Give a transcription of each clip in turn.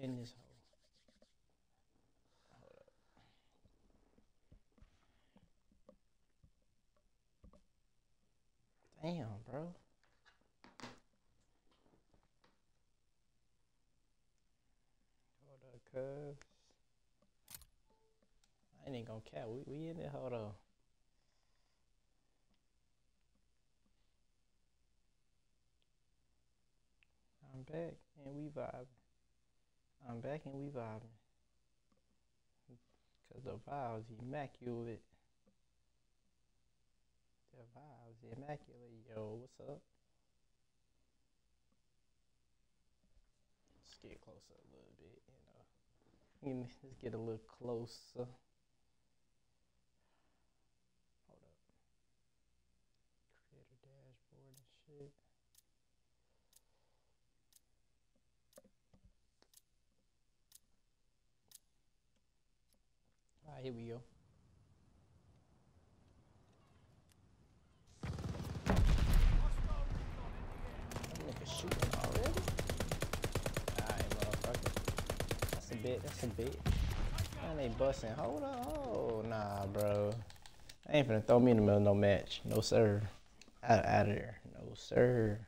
in this hole. Damn, bro. Hold up, cuz. I ain't gonna cap. We, we in there. Hold on. I'm back and we vibing. I'm back and we vibing. Cause the vibes immaculate. The vibes immaculate. Yo, what's up? Let's get closer a little bit, you know. Let's get a little closer. Hold up. Dashboard and shit. Alright, here we go. That's a bit, that's a bit. Man, they busting. Hold on. Oh, nah, bro. I ain't finna throw me in the middle of no match. No, sir. Out, out of there. No, sir.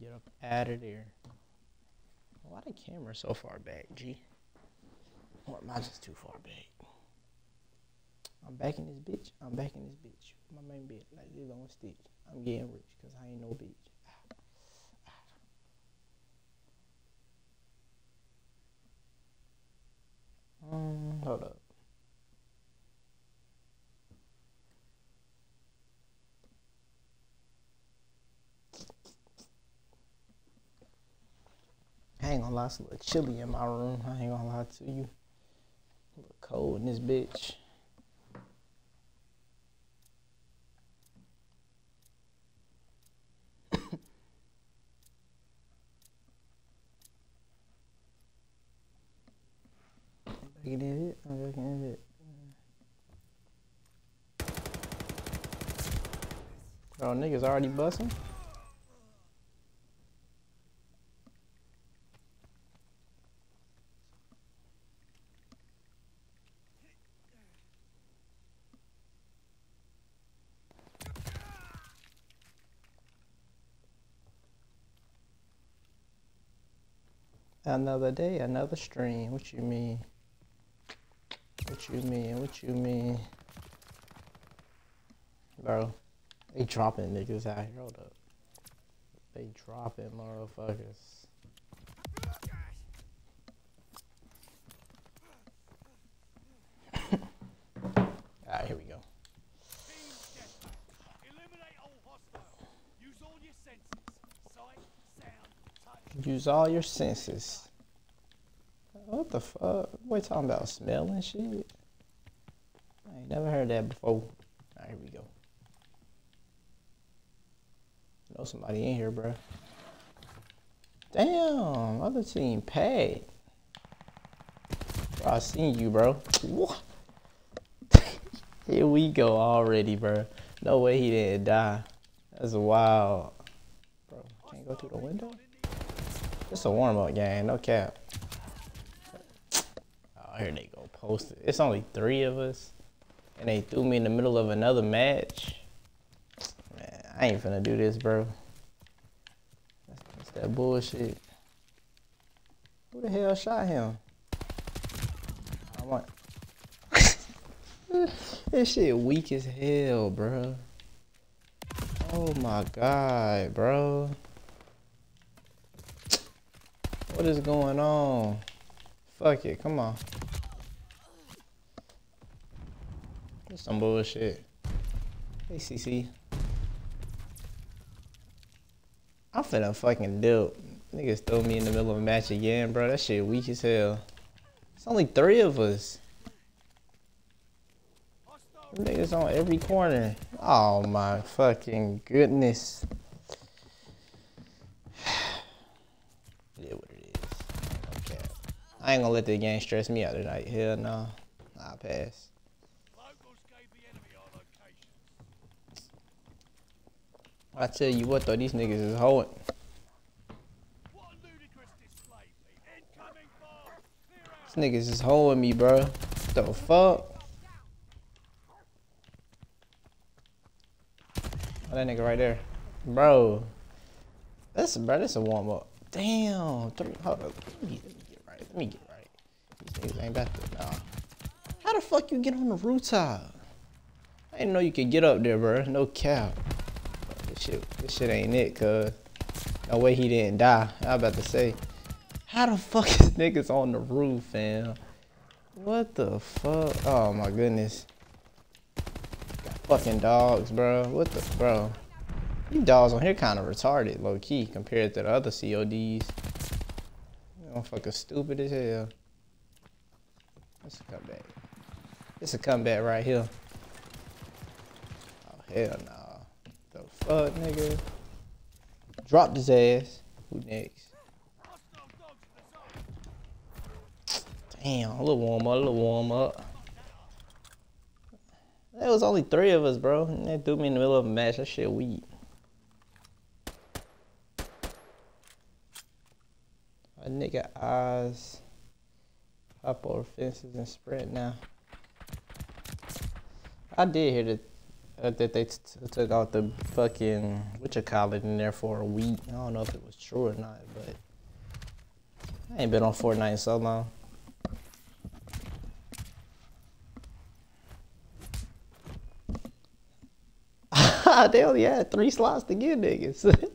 Get up out of there. Why the camera so far back, G? I just too far back? I'm back in this bitch. I'm back in this bitch. My main bitch, like this on stitch. I'm getting rich because I ain't no bitch. Um, hold up. I ain't gonna lie, it's a little chilly in my room. I ain't gonna lie to you. Cold in this bitch. Back in it. I'm back it. Oh, niggas already busting? Another day, another stream. What you mean? What you mean? What you mean? Bro, they dropping niggas out here. Hold up. They dropping motherfuckers. Alright, here we go. Eliminate all hostiles. Use all your senses. Sight, sound, touch. Use all your senses. What the fuck? What talking about smelling shit? I ain't never heard that before. Here we go. Know somebody in here, bro. Damn, other team paid. I seen you, bro. Here we go already, bro. No way he didn't die. That's wild. Bro, can't go through the window? It's a warm-up game, no cap. Oh, here they go, post it. It's only three of us, and they threw me in the middle of another match. Man, I ain't finna do this, bro. That's, that's that bullshit. Who the hell shot him? I want. this shit weak as hell, bro. Oh my god, bro. What is going on? Fuck it, come on. This some bullshit. Hey, CC. I'm finna fucking dip. Niggas throw me in the middle of a match again, bro. That shit weak as hell. It's only three of us. Niggas on every corner. Oh my fucking goodness. It is what it is. Okay. I ain't gonna let the game stress me out tonight. Hell no. I'll pass. I tell you what though, these niggas is out. This niggas is holding me, bro. The fuck? Oh, that nigga right there. Bro. That's, bro, that's a warm up. Damn. Three, hold up. Let me, get right. Let me get right. These niggas ain't about to, nah. How the fuck you get on the rooftop? I didn't know you could get up there, bro. No cap. This shit, this shit ain't it, cuz. No way he didn't die. I was about to say. How the fuck is niggas on the roof, fam? What the fuck? Oh my goodness. Got fucking dogs, bro. What the bro? These dogs on here kind of retarded, low key, compared to the other CODs. Motherfucker stupid as hell. That's a comeback. It's a comeback right here. Oh hell no. The fuck, nigga? Dropped his ass. Who next? Damn, a little warm up, a little warm up. There was only three of us, bro. And they threw me in the middle of a match. That shit weak. A nigga eyes hop over fences and sprint now. I did hear that uh, that they took out the fucking witcher it in there for a week. I don't know if it was true or not, but I ain't been on Fortnite in so long. they only had three slots to give niggas.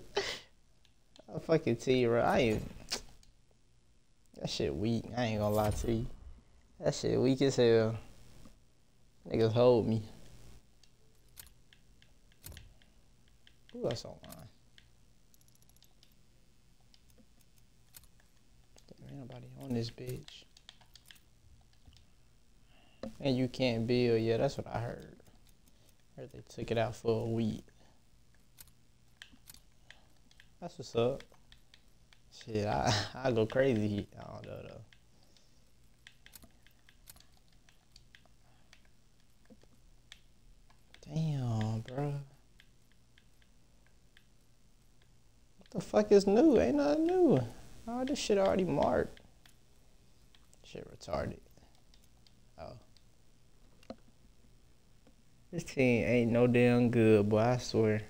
I fucking tell you. I ain't. That shit weak. I ain't gonna lie to you. That shit weak as hell. Niggas hold me. Who else online? There ain't nobody on this bitch. And you can't build. Yeah, that's what I heard. Heard they took it out for a week. That's what's up. Shit, I I go crazy. I don't know though. Damn, bro. What the fuck is new? Ain't nothing new. Oh, this shit already marked. Shit retarded. Oh. This team ain't no damn good, boy. I swear.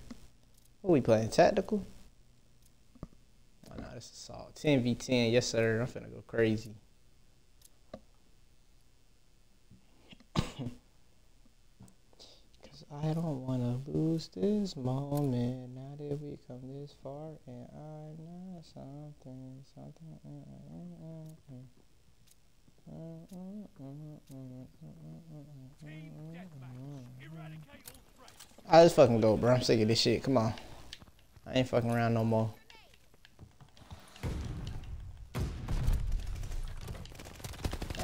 What we playing? Tactical? Oh, no, this is assault. 10 v 10. Yes, sir. I'm finna go crazy. Cause I don't wanna lose this moment. Now that we come this far, and I know something, something. mm, mm, mm, mm. Mm, mm, mm, mm, mm, mm, mm, mm. I just fucking go, bro. I'm sick of this shit. Come on. I ain't fucking around no more.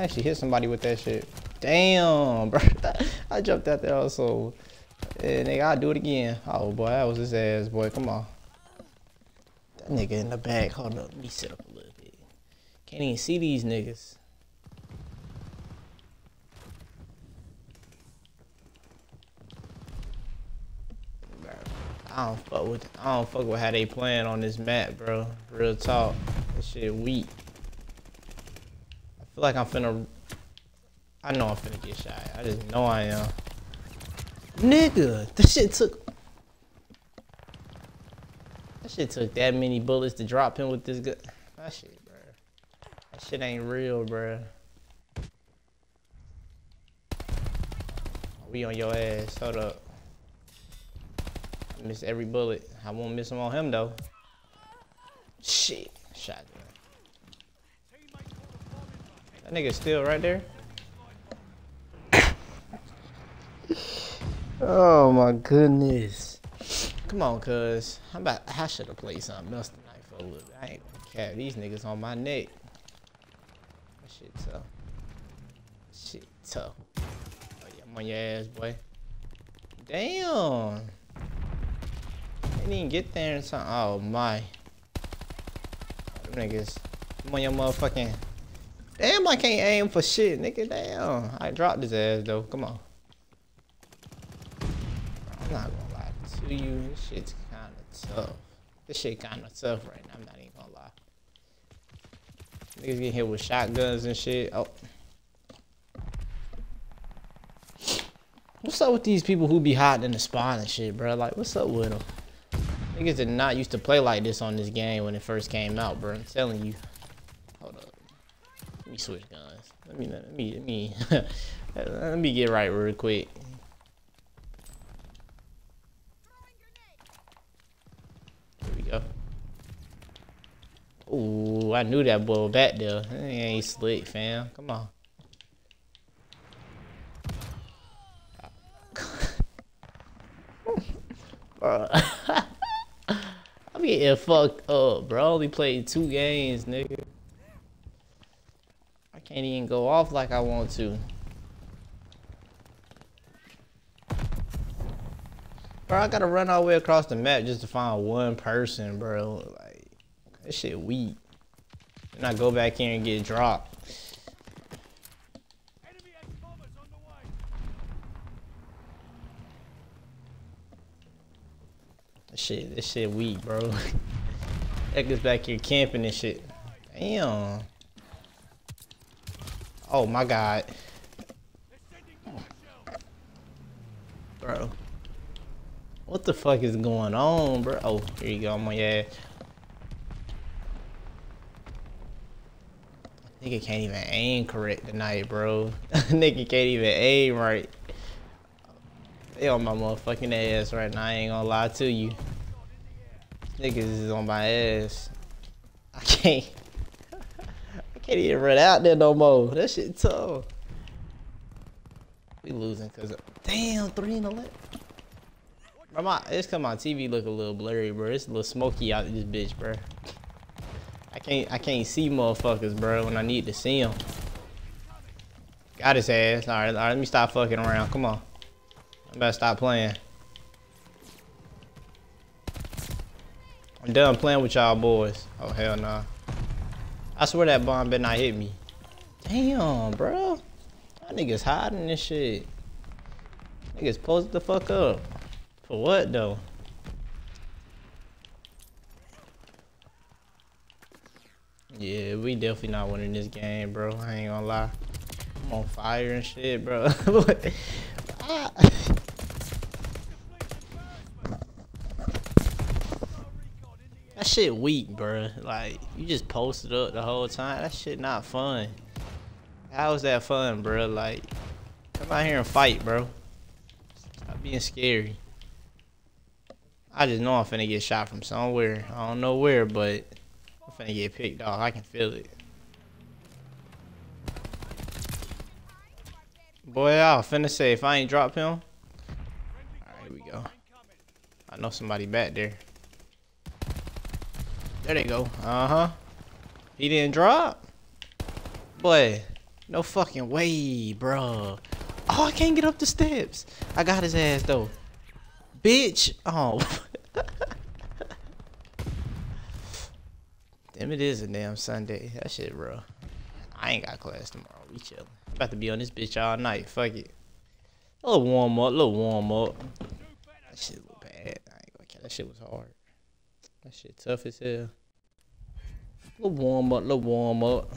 I actually hit somebody with that shit. Damn, bro. I jumped out there also. Yeah, nigga, I'll do it again. Oh, boy, that was his ass, boy. Come on. That nigga in the back. Hold up. Let me sit up a little bit. Can't even see these niggas. I don't fuck with I don't fuck with how they playing on this map, bro. Real talk. This shit weak. Feel like I'm finna I know I'm finna get shot. I just know I am. Nigga, that shit took That shit took that many bullets to drop him with this gun. That shit, bro. That shit ain't real, bro. We on your ass. Hold up. Miss every bullet. I won't miss them on him though. Shit. Shot him. Teammates put a bomb in my head. That nigga still right there. oh my goodness. Come on, cuz. How about I should have played something else tonight for a little bit. I ain't gonna care. These niggas on my neck. That shit tough. Shit tough. Oh yeah, I'm on your ass, boy. Damn. I Didn't even get there and something. Oh my. Oh, them niggas. I'm on your motherfucking. Damn, I can't aim for shit, nigga. Damn. I dropped his ass though. Come on. I'm not gonna lie to you. This shit's kinda tough. This shit kinda tough right now. I'm not even gonna lie. Niggas get hit with shotguns and shit. Oh. What's up with these people who be hiding in the spawn and shit, bro? Like, what's up with them? Niggas did not used to play like this on this game when it first came out, bro. I'm telling you. Hold up. Me switch guns. Let me, let me, let me, let me get right real quick. Here we go. Ooh, I knew that boy back there. He ain't slick, fam. Come on. I'm getting fucked up, bro. I only played two games, nigga. Can't even go off like I want to. Bro, I gotta run all the way across the map just to find one person, bro. Like, that shit weak. And I go back here and get dropped. That shit, that shit weak, bro. that gets back here camping and shit. Damn. Oh my god. Bro. What the fuck is going on, bro? Oh, here you go. Your ass. Nigga can't even aim correct tonight, bro. Nigga can't even aim right. They on my motherfucking ass right now. I ain't gonna lie to you. Niggas is on my ass. I can't. Can't even run out there no more. That shit tough. We losing cause of, damn three and eleven. Bro, my, it's cause my TV look a little blurry, bro. It's a little smoky out this bitch, bro. I can't I can't see motherfuckers, bro, when I need to see them. Got his ass. All right, all right. Let me stop fucking around. Come on. I better stop playing. I'm done playing with y'all boys. Oh hell nah. I swear that bomb better not hit me. Damn, bro. Y'all niggas hiding this shit. Niggas posted the fuck up. For what though? Yeah, we definitely not winning this game, bro. I ain't gonna lie. I'm on fire and shit, bro. that shit weak, bro. Like, you just posted up the whole time. That shit not fun. How is that fun, bro? Like, come out here and fight, bro. Stop being scary. I just know I'm finna get shot from somewhere. I don't know where, but I'm finna get picked off. I can feel it. Boy, I was finna say if I ain't drop him. Alright, here we go. I know somebody back there. There they go. Uh-huh. He didn't drop? Boy, no fucking way, bro. Oh, I can't get up the steps. I got his ass, though. Bitch. Oh. Damn, it is a damn Sunday. That shit, bro. I ain't got class tomorrow. We chillin'. About to be on this bitch all night. Fuck it. A little warm up, a little warm up. That shit little bad. I ain't gonna care. That shit was hard. That shit tough as hell. Little warm up, little warm up.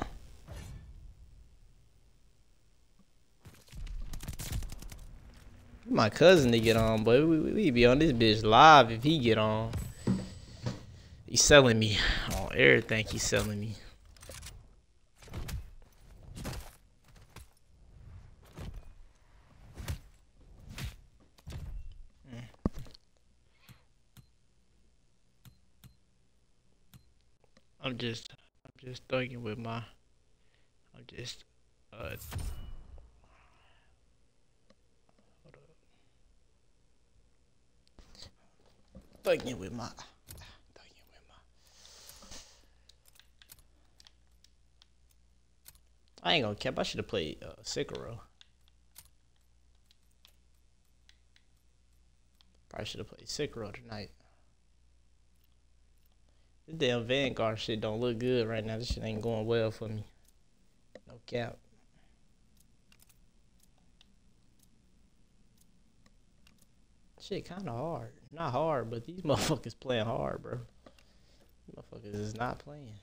My cousin to get on, but we, we, be on this bitch live if he get on. He's selling me on everything. He's selling me. I'm just, I'm just thugging with my, I'm just, uh, thugging with my. I ain't gonna cap. I should have played uh, Sekiro. Probably should have played Sekiro tonight. This damn Vanguard shit don't look good right now. This shit ain't going well for me. No cap. Shit kinda hard. Not hard, but these motherfuckers playing hard, bro. These motherfuckers is not playing.